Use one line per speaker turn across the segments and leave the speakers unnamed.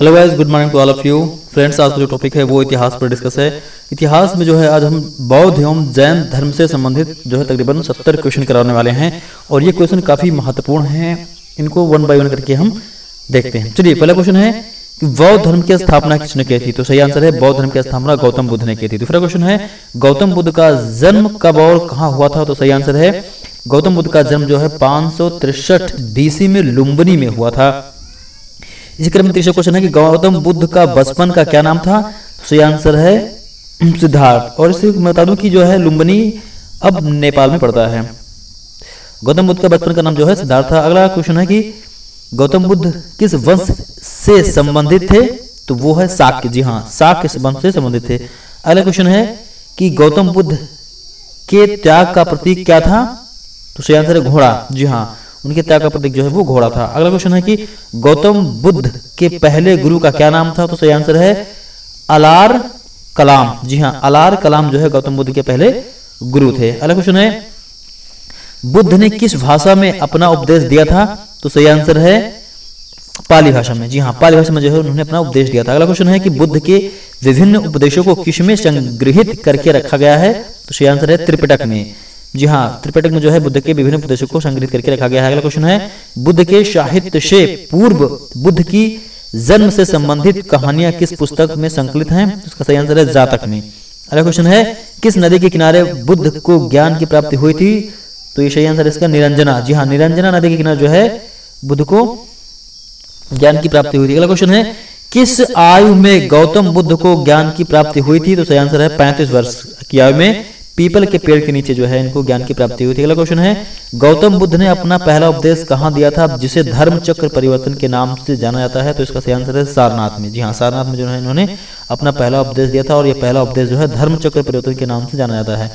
Hello guys good morning to all of you friends आज का जो टॉपिक है, वो इतिहास पर डिस्कस है। इतिहास में जो है, आज हम बौद्ध एवं जैन धर्म से संबंधित जो है, तकरीबन सत्तर क्वेश्चन कराने वाले हैं। और ये क्वेश्चन काफ़ी महत्वपूर्ण हैं। इनको वन बाय वन करके हम देखते हैं। चलिए, पहला क्वेश्चन है कि बौद्ध धर्म की स्थापना किसने की थी? तो सही आंसर है, बौद्ध धर्म की स्थापना गौतम बुद्ध ने की थी। दूसरा क्वेश्चन है, गौतम बुद्ध का जन्म कब और कहाँ हुआ था? तो सही आंसर है, गौतम बुद्ध का जन्म जो है, पाँच सौ बीसी में लुम्बनी में हुआ था। इसी क्रम में तीसरा क्वेश्चन है कि गौतम बुद्ध का बचपन का क्या नाम था? तो सही आंसर है, सिद्धार्थ। और इसे मैं बता दूँ कि जो है लुम्बनी अब नेपाल में पड़ता है। गौतम बुद्ध का बचपन का नाम जो है सिद्धार्थ था। अगला क्वेश्चन है कि गौतम बुद्ध किस वंश से संबंधित थे? तो वो है साक्य जी हाँ साक्य वंश से संबंधित थे। अगला क्वेश्चन है कि गौतम बुद्ध के त्याग का प्रतीक क्या था? तो सही आंसर है घोड़ा। जी हाँ उनके त्याग का प्रतीक जो है वो घोड़ा था। अगला क्वेश्चन है कि गौतम बुद्ध के पहले गुरु का क्या नाम था? तो सही आंसर है अलार कलाम। जी हाँ अलार कलाम जो है गौतम बुद्ध के पहले गुरु थे। अगला क्वेश्चन है, बुद्ध ने किस भाषा में अपना उपदेश दिया था? तो सही आंसर है पाली भाषा में। जी हाँ पाली भाषा में जो है उन्होंने अपना उपदेश दिया था। अगला क्वेश्चन है कि बुद्ध के विभिन्न उपदेशों को किसमें संग्रहित करके रखा गया है? तो सही आंसर है त्रिपिटक में। जी हाँ त्रिपिटक में जो है बुद्ध के विभिन्न उपदेशों को संग्रहित करके रखा गया है। अगला क्वेश्चन है, बुद्ध के साहित्य से पूर्व बुद्ध की जन्म से संबंधित कहानियाँ किस पुस्तक में संकलित हैं? इसका सही आंसर है जातक में। अगला क्वेश्चन है, किस नदी के किनारे बुद्ध को ज्ञान की प्राप्ति हुई थी? तो ये सही आंसर इसका निरंजना। जी हाँ निरंजना नदी के किनारे जो है बुद्ध को ज्ञान की प्राप्ति हुई थी। अगला क्वेश्चन है, किस आयु में गौतम बुद्ध को ज्ञान की प्राप्ति हुई थी? तो सही आंसर है पैंतीस वर्ष की आयु में। पीपल के पेड़ के नीचे जो है, इनको ज्ञान की प्राप्ति हुई थी। अगला क्वेश्चन है, गौतम बुद्ध ने अपना पहला उपदेश कहाँ दिया था? जिसे धर्म चक्र परिवर्तन के नाम से जाना जाता है तो इसका सही आंसर है सारनाथ में। जी हाँ सारनाथ में जो है, इन्होंने अपना पहला उपदेश दिया था और यह पहला उपदेश जो है धर्म चक्र परिवर्तन के नाम से जाना जाता है।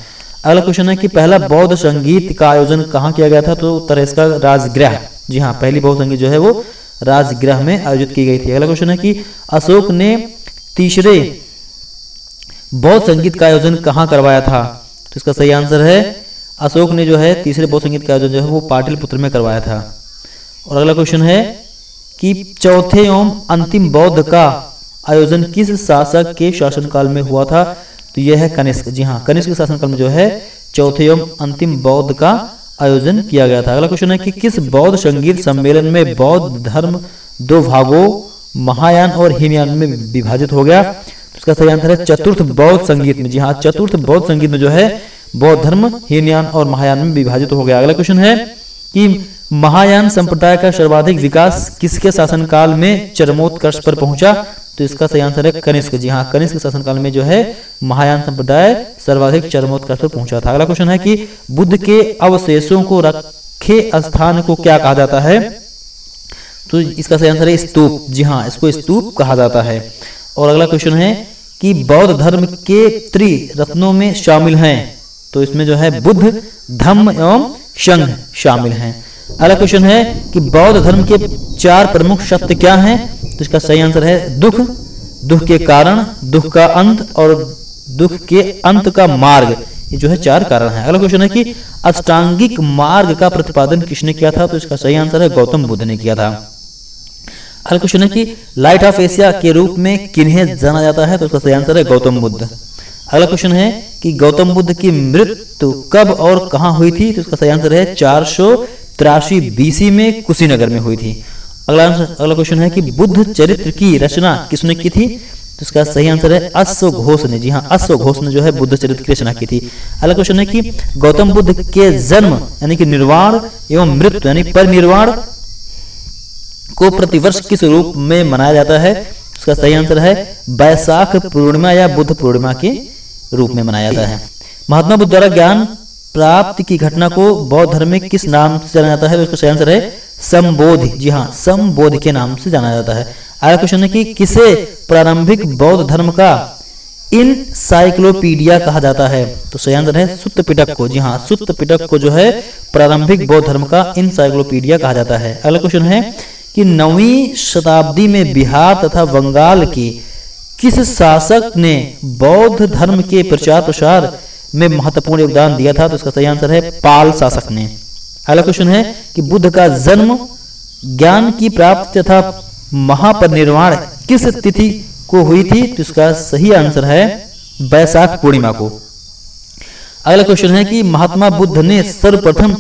अगला क्वेश्चन है कि पहला बौद्ध संगीत का आयोजन कहाँ किया गया था? तो उत्तर है इसका राजगृह। जी हाँ पहली बौद्ध संगीत जो है, वो राजगृह में आयोजित की गई थी। अगला क्वेश्चन है कि अशोक ने तीसरे बौद्ध संगीत का आयोजन कहाँ करवाया था? तो इसका सही आंसर है अशोक ने जो है तीसरे बौद्ध संगीत का आयोजन जो है वो पाटिलपुत्र में करवाया था। और अगला क्वेश्चन है कि चौथे एवं अंतिम बौद्ध का आयोजन किस शासक के शासनकाल में हुआ था? तो यह है कनिष्क। जी हाँ कनिष्क के शासनकाल में जो है चौथे एवं अंतिम बौद्ध का आयोजन किया गया था। अगला क्वेश्चन है कि किस बौद्ध संगीत सम्मेलन में बौद्ध धर्म दो भागों, महायान और हीनयान में विभाजित हो गया? उसका सही आंसर है चतुर्थ बौद्ध संगीत में। जी हाँ चतुर्थ बौद्ध संगीत में जो है, बौद्ध धर्म, हीनयान और महायान में विभाजित हो गया। अगला क्वेश्चन है कि महायान संप्रदाय का सर्वाधिक विकास किसके शासनकाल में चरमोत्कर्ष पर पहुँचा? तो इसका सही आंसर है कनिष्क। जी हाँ कनिष्क शासनकाल में जो है, महायान संप्रदाय सर्वाधिक चरमोत्कर्ष पर पहुँचा था। अगला क्वेश्चन है कि बुद्ध के अवशेषों को रखे स्थान को क्या कहा जाता है? तो इसका सही आंसर है स्तूप। जी हाँ इसको स्तूप कहा जाता है। और अगला क्वेश्चन है कि बौद्ध धर्म के त्रि रत्नों में शामिल हैं। तो इसमें जो है बुद्ध, धम्म एवं संघ शामिल हैं। अगला क्वेश्चन है कि बौद्ध धर्म के चार प्रमुख शब्द क्या हैं? तो इसका सही आंसर है दुख। दुख के कारण, दुख का अंत और दुख के अंत का मार्ग। ये जो है चार कारण है। अगला क्वेश्चन है कि अष्टांगिक मार्ग का प्रतिपादन किसने किया था? तो इसका सही आंसर है गौतम बुद्ध ने किया था। अगला क्वेश्चन है कि लाइट ऑफ़ एशिया के रूप में किन्हें जाना जाता है तो उसका सही आंसर है गौतम बुद्ध। अगला क्वेश्चन है कि गौतम बुद्ध की मृत्यु कब और कहाँ हुई थी तो उसका सही आंसर है चार सौ तिरासी बीसी में कुशीनगर में हुई थी। अगला अगला क्वेश्चन है कि बुद्ध चरित्र की रचना किसने की थी तो इसका सही आंसर है अश्व घोष ने। जी हाँ अश्व घोष ने जो है बुद्ध चरित्र की रचना की थी। अगला क्वेश्चन है कि गौतम बुद्ध के जन्म, यानी कि निर्वाण एवं मृत्यु, यानी परिनिर्वाण को प्रतिवर्ष किस रूप में मनाया जाता है? उसका सही आंसर है बैसाख पूर्णिमा या बुद्ध पूर्णिमा के रूप में मनाया जाता है। महात्मा बुद्ध द्वारा ज्ञान प्राप्त की घटना को बौद्ध धर्म में किस नाम से जाना जाता है? उसका सही आंसर है संबोधि। जी हाँ संबोधि के नाम से जाना जाता है। अगला क्वेश्चन है कि किसे प्रारंभिक बौद्ध धर्म का इन साइक्लोपीडिया कहा जाता है? तो सही आंसर है सुत्त पिटक को। जी हाँ सुत्त पिटक को जो है प्रारंभिक बौद्ध धर्म का इन साइक्लोपीडिया कहा जाता है। अगला क्वेश्चन है कि नवीं शताब्दी में बिहार तथा बंगाल के किस शासक ने बौद्ध धर्म के प्रचार प्रसार में महत्वपूर्ण योगदान दिया था तो इसका सही आंसर है पाल शासक ने। अगला क्वेश्चन है कि बुद्ध का जन्म, ज्ञान की प्राप्ति तथा महापरिनिर्वाण किस तिथि को हुई थी तो इसका सही आंसर है बैसाख पूर्णिमा को। अगला क्वेश्चन है कि महात्मा बुद्ध ने सर्वप्रथम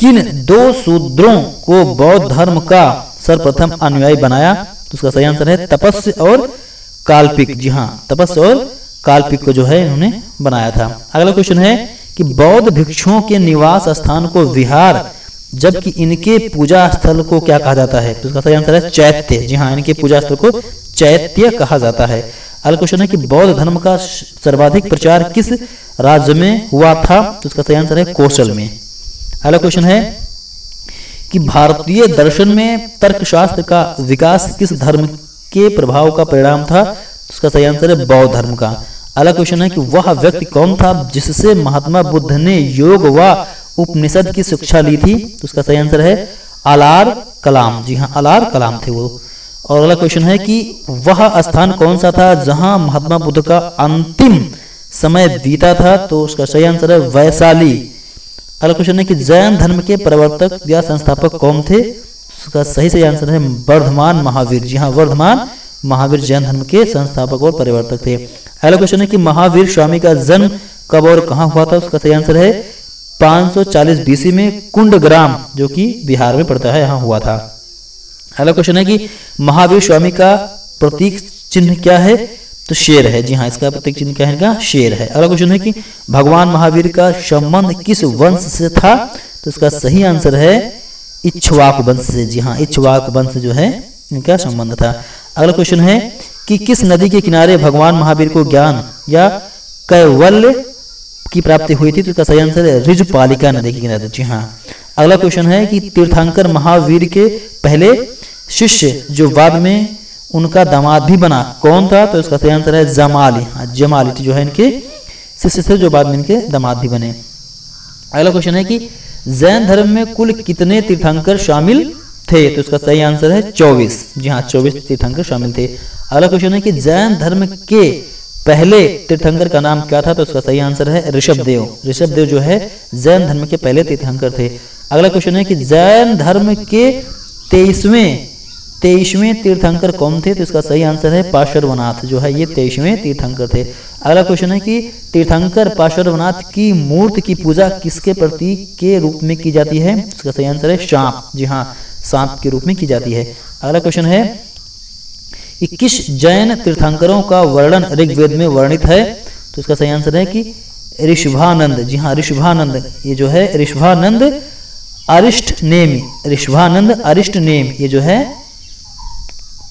किन दो सूत्रों को बौद्ध धर्म का सर्वप्रथम अनुयायी बनाया तो उसका सही आंसर है तपस्या और काल्पिक। जी हाँ तपस्या और काल्पिक को जो है इन्होंने बनाया था। अगला क्वेश्चन है कि बौद्ध भिक्षुओं के निवास स्थान को विहार, जबकि इनके पूजा स्थल को क्या कहा जाता है? तो उसका सही आंसर है चैत्य। जी हाँ इनके पूजा स्थल को चैत्य कहा जाता है। अगला क्वेश्चन है कि बौद्ध धर्म का सर्वाधिक प्रचार किस राज्य में हुआ था? तो उसका सही आंसर है कौशल में। अगला क्वेश्चन है कि भारतीय दर्शन में तर्कशास्त्र का विकास किस धर्म के प्रभाव का परिणाम था? तो उसका सही आंसर है बौद्ध धर्म का। अगला क्वेश्चन है कि वह व्यक्ति कौन था जिससे महात्मा बुद्ध ने योग व उपनिषद की शिक्षा ली थी? तो उसका सही आंसर है अलार कलाम। जी हाँ अलार कलाम थे वो। और अगला क्वेश्चन है कि वह स्थान कौन सा था जहाँ महात्मा बुद्ध का अंतिम समय बीता था? तो उसका सही आंसर है वैशाली। अगला क्वेश्चन है कि जैन धर्म के प्रवर्तक या संस्थापक कौन थे? उसका सही सही आंसर है वर्धमान महावीर। जी हाँ वर्धमान महावीर जैन धर्म के संस्थापक और परिवर्तक थे। अगला क्वेश्चन है कि महावीर स्वामी का जन्म कब और कहाँ हुआ था? उसका सही आंसर है 540 बीसी में कुंडग्राम, जो कि बिहार में पड़ता है, यहाँ हुआ था। अगला क्वेश्चन है कि महावीर स्वामी का प्रतीक चिन्ह क्या है? तो शेर है। जी हाँ इसका प्रतीक चिन्ह क्या है, इनका शेर है। अगला क्वेश्चन है कि भगवान महावीर का संबंध किस वंश से था? तो इसका सही आंसर है इच्छवाक वंश से। जी हाँ इच्छवाक वंश जो है, इनका संबंध था। अगला क्वेश्चन है कि किस नदी के किनारे भगवान महावीर को ज्ञान या कैवल्य की प्राप्ति हुई थी? तो इसका सही आंसर है रिजपालिका नदी के किनारे। जी हाँ। अगला क्वेश्चन है कि तीर्थंकर महावीर के पहले शिष्य जो बाद में उनका दामाद भी बना। कौन था? तो इसका सही आंसर है जमाली। हाँ जमाली जो है इनके शिष्य थे जो बाद में इनके दामाद भी बने। अगला क्वेश्चन है कि जैन धर्म में कुल कितने तीर्थंकर शामिल थे? तो इसका सही आंसर है चौबीस। जी हाँ चौबीस तीर्थंकर शामिल थे। अगला क्वेश्चन है कि जैन धर्म के पहले तीर्थंकर का नाम क्या था? तो उसका सही आंसर है ऋषभ देव। ऋषभ देव जो है जैन धर्म के पहले तीर्थंकर थे। अगला क्वेश्चन है कि जैन धर्म के तेईसवें तेईसवें तीर्थंकर कौन थे? तो इसका सही आंसर है पार्श्वनाथ जो है, ये तेईसवें तीर्थंकर थे। अगला क्वेश्चन है कि तीर्थंकर पार्श्वनाथ की मूर्ति की पूजा किसके प्रतीक के रूप में की जाती है? इसका सही आंसर है सांप। जी हाँ सांप के रूप में की जाती है। अगला क्वेश्चन है कि किस जैन तीर्थंकरों का वर्णन ऋग्वेद में वर्णित है। तो इसका सही आंसर है कि ऋषभानंद। जी हाँ ऋषभानंद। ये जो है, ऋषभानंद अरिष्ट नेम ऋषभानंद अरिष्ट नेम ये जो है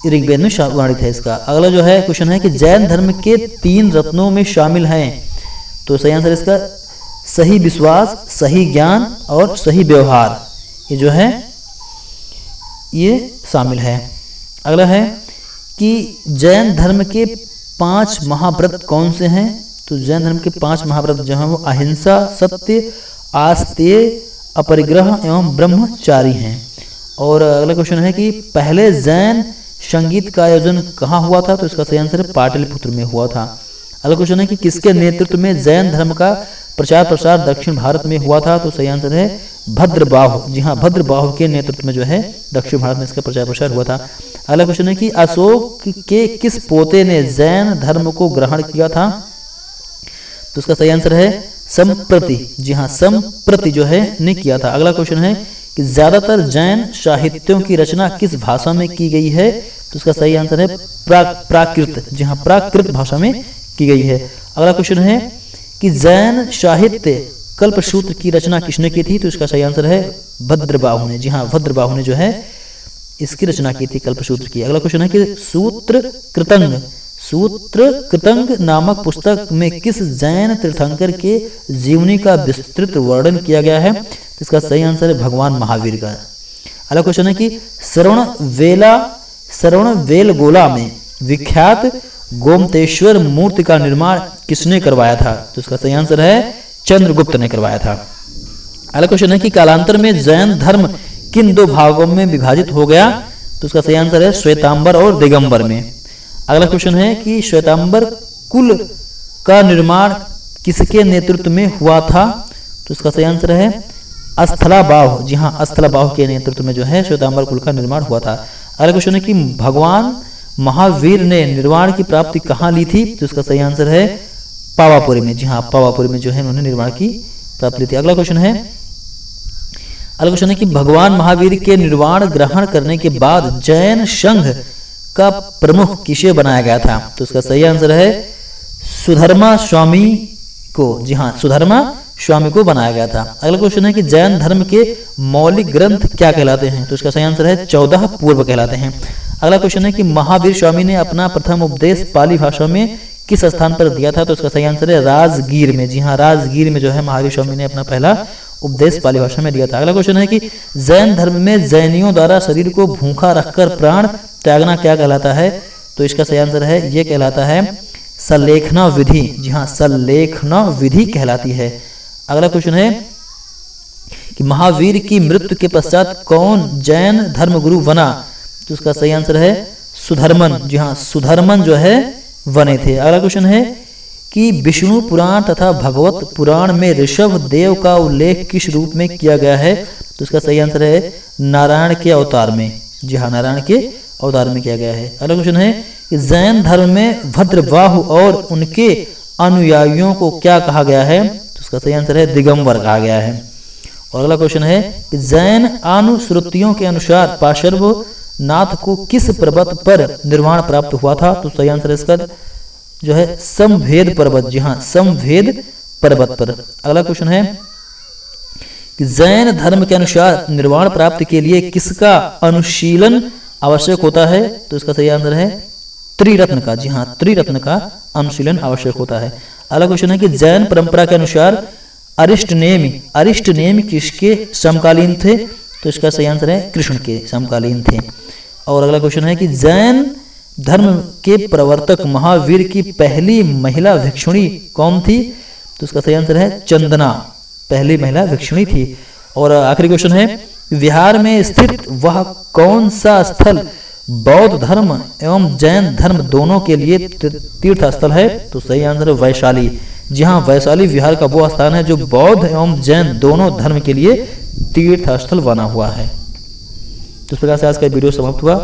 ऋग्वेद में वर्णित है इसका। अगला जो है क्वेश्चन है कि जैन धर्म के तीन रत्नों में शामिल हैं। तो सही आंसर इसका, सही विश्वास, सही ज्ञान और सही व्यवहार। ये जो है, ये शामिल है। अगला है कि जैन धर्म के पाँच महाव्रत कौन से हैं? तो जैन धर्म के पाँच महाव्रत जो हैं, वो अहिंसा, सत्य, आस्तेय, अपरिग्रह एवं ब्रह्मचारी हैं। और अगला क्वेश्चन है कि पहले जैन संगीत का आयोजन कहाँ हुआ था? तो इसका सही आंसर पाटलिपुत्र में हुआ था। अगला क्वेश्चन है कि किसके नेतृत्व में जैन धर्म का प्रचार प्रसार दक्षिण भारत में हुआ था? तो सही आंसर है भद्रबाहु। जी हाँ भद्रबाहु के नेतृत्व में जो है, दक्षिण भारत में इसका प्रचार प्रसार हुआ था। अगला क्वेश्चन है कि अशोक के किस पोते ने जैन धर्म को ग्रहण किया था? तो उसका सही आंसर है संप्रति। जी हाँ संप्रति जो है, ने किया था। अगला क्वेश्चन है कि ज़्यादातर जैन साहित्यों की रचना किस भाषा में की गई है? तो उसका सही आंसर है प्रा, प्राकृत जी हाँ प्राकृत भाषा में की गई है। अगला क्वेश्चन है कि जैन साहित्य कल्प सूत्र की रचना किसने की थी? तो इसका सही आंसर है भद्रबाहु ने। जी हाँ भद्रबाहु ने जो है इसकी रचना की थी कल्प सूत्र की। अगला क्वेश्चन है कि सूत्र कृतंग सूत्र कृतंग नामक पुस्तक में किस जैन तीर्थंकर के जीवनी का विस्तृत वर्णन किया गया है? इसका सही आंसर है भगवान महावीर का। अगला क्वेश्चन है कि श्रवण वेला श्रवण वेल गोला में विख्यात गोमतेश्वर मूर्ति का निर्माण किसने करवाया था? तो इसका सही आंसर है चंद्रगुप्त ने करवाया था। अगला क्वेश्चन है कि कालांतर में जैन धर्म किन दो भागों में विभाजित हो गया? तो उसका सही आंसर है श्वेतांबर और दिगंबर में। अगला क्वेश्चन है कि श्वेतांबर कुल का निर्माण किसके नेतृत्व में हुआ था? तो इसका सही आंसर है बाहु जी हाँ बाहु के नेतृत्व में जो है श्वेतांबर कुल का निर्माण हुआ था। अगला क्वेश्चन है कि भगवान महावीर ने निर्वाण की प्राप्ति कहाँ ली थी? तो इसका सही आंसर है पावापुरी में। जी हाँ पावापुरी में जो है उन्होंने निर्वाण की प्राप्ति ली थी। अगला क्वेश्चन है, अगला क्वेश्चन है कि भगवान महावीर के निर्वाण ग्रहण करने के बाद जैन संघ का प्रमुख किसे बनाया गया था? तो इसका सही आंसर है सुधर्मा स्वामी को। जी हाँ सुधर्मा स्वामी को बनाया गया था। अगला क्वेश्चन है कि जैन धर्म के मौलिक ग्रंथ क्या कहलाते हैं? तो इसका सही आंसर है चौदह पूर्व कहलाते हैं। अगला क्वेश्चन है कि महावीर स्वामी ने अपना प्रथम उपदेश पाली भाषा में किस स्थान पर दिया था? तो इसका सही आंसर है राजगीर में। जी हाँ राजगीर में जो है महावीर स्वामी ने अपना पहला उपदेश पाली भाषा में दिया था। अगला क्वेश्चन है कि जैन धर्म में जैनियों द्वारा शरीर को भूखा रखकर प्राण त्यागना क्या कहलाता है? तो इसका सही आंसर है यह कहलाता है सलेखना विधि। जी हाँ सलेखना विधि कहलाती है। अगला क्वेश्चन है कि महावीर की मृत्यु के पश्चात कौन जैन धर्म गुरु बना? तो उसका सही आंसर है सुधर्मन। जी हाँ सुधर्मन जो है, बने थे। अगला क्वेश्चन है कि विष्णु पुराण तथा भगवत पुराण में ऋषभ देव का उल्लेख किस रूप में किया गया है? तो उसका सही आंसर है नारायण के अवतार में। जी हाँ नारायण के अवतार में किया गया है। अगला क्वेश्चन है कि जैन धर्म में भद्रबाहु और उनके अनुयायियों को क्या कहा गया है? उसका सही आंसर है दिगंबर, कहा गया है। और अगला क्वेश्चन है कि जैन अनुश्रुतियों के अनुसार पार्श्व नाथ को किस पर्वत पर निर्वाण प्राप्त हुआ था? तो सही आंसर इसका जो है समभेद पर्वत, जी हाँ समभेद पर्वत पर। अगला क्वेश्चन है कि जैन धर्म के अनुसार निर्वाण प्राप्ति के लिए किसका अनुशीलन आवश्यक होता है? तो इसका सही आंसर है त्रिरत्न का, जी हाँ त्रिरत्न का अनुशीलन आवश्यक होता है। अगला क्वेश्चन है कि जैन परंपरा के अनुसार अरिष्ट नेम अरिष्ट नेम किसके समकालीन थे? तो इसका सही आंसर है कृष्ण के समकालीन थे। और अगला क्वेश्चन है कि जैन धर्म के प्रवर्तक महावीर की पहली महिला भिक्षुणी कौन थी? तो उसका सही आंसर है चंदना, पहली महिला भिक्षुणी थी। और आखिरी क्वेश्चन है, बिहार में स्थित वह कौन सा स्थल बौद्ध धर्म एवं जैन धर्म दोनों के लिए तीर्थ स्थल है तो सही आंसर है वैशाली। जी हाँ वैशाली बिहार का वो स्थान है जो बौद्ध एवं जैन दोनों धर्म के लिए तीर्थ स्थल बना हुआ है। तो इस प्रकार से आज का वीडियो समाप्त हुआ।